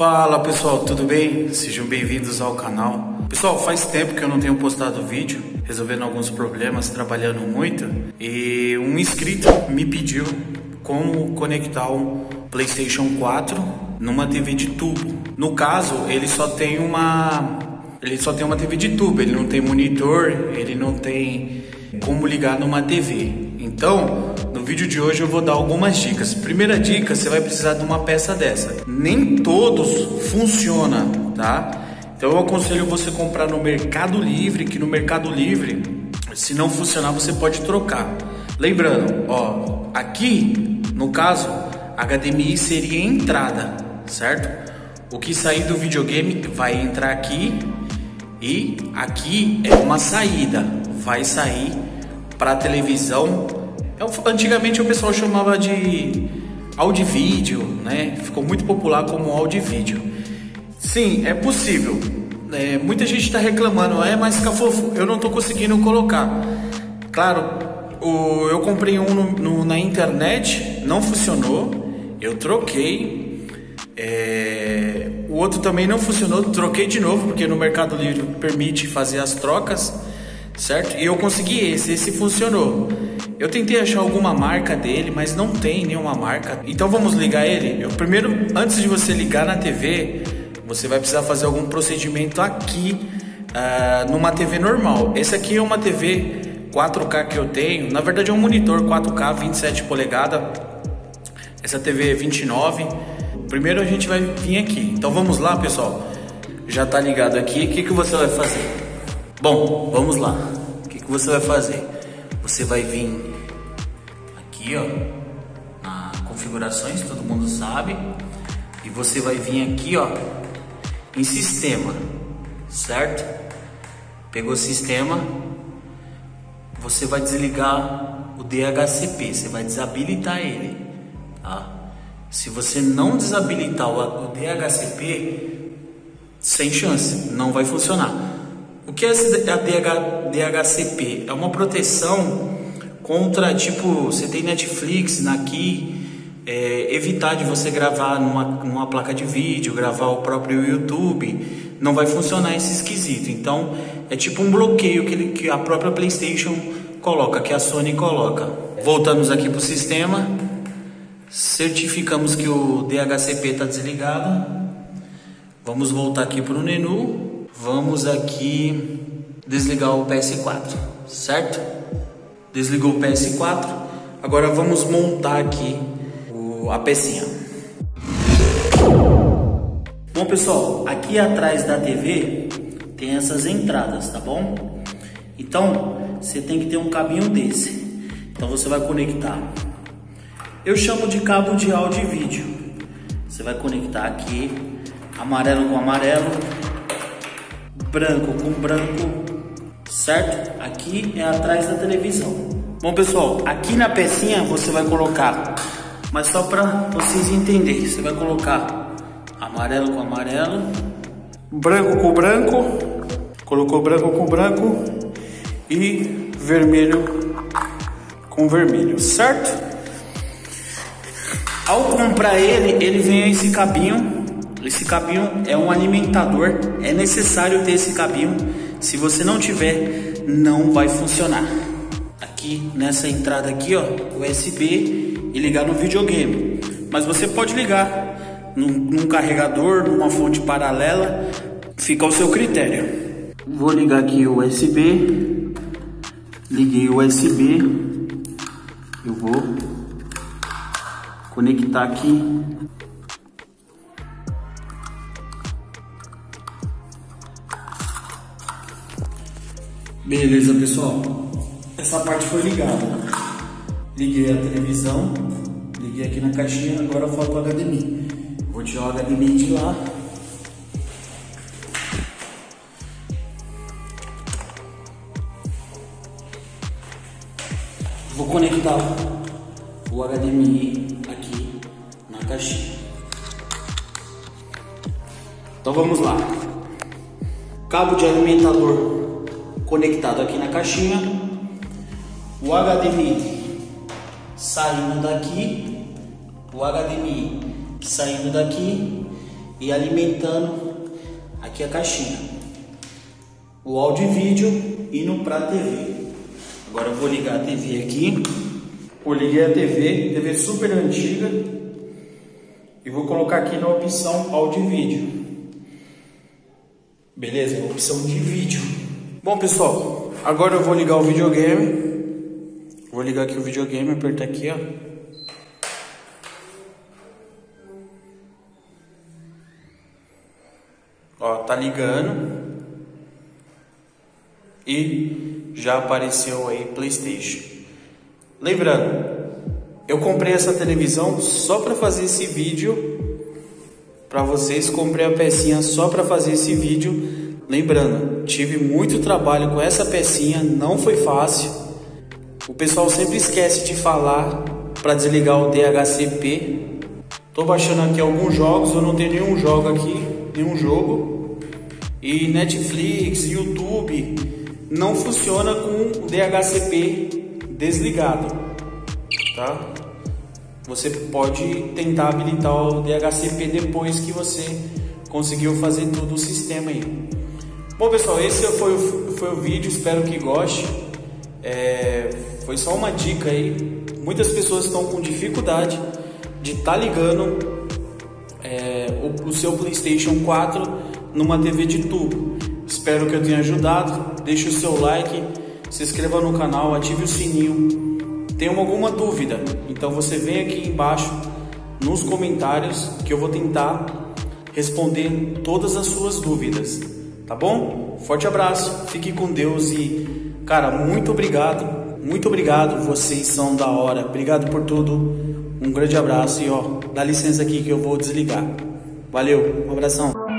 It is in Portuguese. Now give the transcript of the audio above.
Fala pessoal, tudo bem? Sejam bem-vindos ao canal. Pessoal, faz tempo que eu não tenho postado vídeo, resolvendo alguns problemas, trabalhando muito, e um inscrito me pediu como conectar um PlayStation 4 numa TV de tubo. No caso, ele só tem uma ele só tem uma TV de tubo, ele não tem monitor, ele não tem como ligar numa TV. Então, no vídeo de hoje eu vou dar algumas dicas. Primeira dica, você vai precisar de uma peça dessa. Nem todos funcionam, tá? Então eu aconselho você comprar no Mercado Livre, que no Mercado Livre, se não funcionar, você pode trocar. Lembrando, ó, aqui, no caso, HDMI seria entrada, certo? O que sair do videogame vai entrar aqui e aqui é uma saída, vai sair para televisão antigamente o pessoal chamava de áudio vídeo, né? Ficou muito popular como áudio vídeo. Sim, é possível. É, muita gente está reclamando, é, mas Cafofo, eu não estou conseguindo colocar. Claro, o, eu comprei um no, no, na internet, não funcionou, eu troquei. É, o outro também não funcionou, troquei de novo, porque no Mercado Livre permite fazer as trocas, certo? E eu consegui esse, esse funcionou. Eu tentei achar alguma marca dele, mas não tem nenhuma marca. Então vamos ligar ele? Eu primeiro, antes de você ligar na TV, você vai precisar fazer algum procedimento aqui uh, numa TV normal. Esse aqui é uma TV 4K que eu tenho. Na verdade é um monitor 4K 27 polegadas. Essa TV é 29. Primeiro a gente vai vir aqui. Então vamos lá, pessoal. Já tá ligado aqui. O que, que você vai fazer? Bom, vamos lá. O que, que você vai fazer? Você vai vir aqui, ó, na configurações, todo mundo sabe, e você vai vir aqui, ó, em sistema, certo? Pegou o sistema, você vai desligar o DHCP, você vai desabilitar ele, tá? Se você não desabilitar o DHCP, sem chance, não vai funcionar. O que é a DHCP? É uma proteção contra, tipo, você tem Netflix, Naki, é, evitar de você gravar numa, numa placa de vídeo, gravar o próprio YouTube, não vai funcionar esse esquisito. Então, é tipo um bloqueio que, ele, que a própria PlayStation coloca, que a Sony coloca. Voltamos aqui para o sistema, certificamos que o DHCP está desligado. Vamos voltar aqui para o menu. Vamos aqui desligar o PS4, certo? Desligou o PS4. Agora vamos montar aqui o, a pecinha. Bom pessoal, aqui atrás da TV tem essas entradas, tá bom? Então você tem que ter um cabinho desse. Então você vai conectar. Eu chamo de cabo de áudio e vídeo. Você vai conectar aqui, amarelo com amarelo, branco com branco, certo? Aqui é atrás da televisão. Bom pessoal, aqui na pecinha você vai colocar, mas só para vocês entenderem, você vai colocar amarelo com amarelo, branco com branco, colocou branco com branco e vermelho com vermelho, certo? Ao comprar ele, ele vem esse cabinho. Esse cabinho é um alimentador, é necessário ter esse cabinho se você não tiver, não vai funcionar. Aqui nessa entrada aqui, ó, USB e ligar no videogame. Mas você pode ligar num, num carregador, numa fonte paralela, fica ao seu critério. Vou ligar aqui o USB. Liguei o USB. Eu vou conectar aqui Beleza, pessoal. Essa parte foi ligada. Liguei a televisão, liguei aqui na caixinha, agora falta o HDMI. Vou tirar o HDMI de lá. Vou conectar o HDMI aqui na caixinha. Então vamos lá. Cabo de alimentador conectado aqui na caixinha, o HDMI saindo daqui, o HDMI saindo daqui e alimentando aqui a caixinha. O áudio e vídeo indo para a TV. Agora eu vou ligar a TV aqui. Eu liguei a TV, TV super antiga. E vou colocar aqui na opção áudio e vídeo. Beleza? Opção de vídeo. Bom pessoal, agora eu vou ligar o videogame. Vou ligar aqui o videogame, apertar aqui ó. Ó, tá ligando. E já apareceu aí PlayStation. Lembrando, eu comprei essa televisão só para fazer esse vídeo para vocês. Comprei a pecinha só para fazer esse vídeo. Lembrando, tive muito trabalho com essa pecinha, não foi fácil. O pessoal sempre esquece de falar para desligar o DHCP. Tô baixando aqui alguns jogos, eu não tenho nenhum jogo aqui, nenhum jogo. E Netflix, YouTube não funciona com o DHCP desligado, tá? Você pode tentar habilitar o DHCP depois que você conseguiu fazer tudo o sistema aí. Bom pessoal, esse foi o, foi o vídeo, espero que goste. É, foi só uma dica aí. Muitas pessoas estão com dificuldade de estar tá ligando é, o, o seu PlayStation 4 numa TV de tubo. Espero que eu tenha ajudado. Deixe o seu like, se inscreva no canal, ative o sininho. Tem alguma dúvida? Então você vem aqui embaixo nos comentários que eu vou tentar responder todas as suas dúvidas. Tá bom? Forte abraço, fique com Deus e, cara, muito obrigado muito obrigado, vocês são da hora. Obrigado por tudo. Um grande abraço e ó, dá licença aqui que eu vou desligar. Valeu, um abração.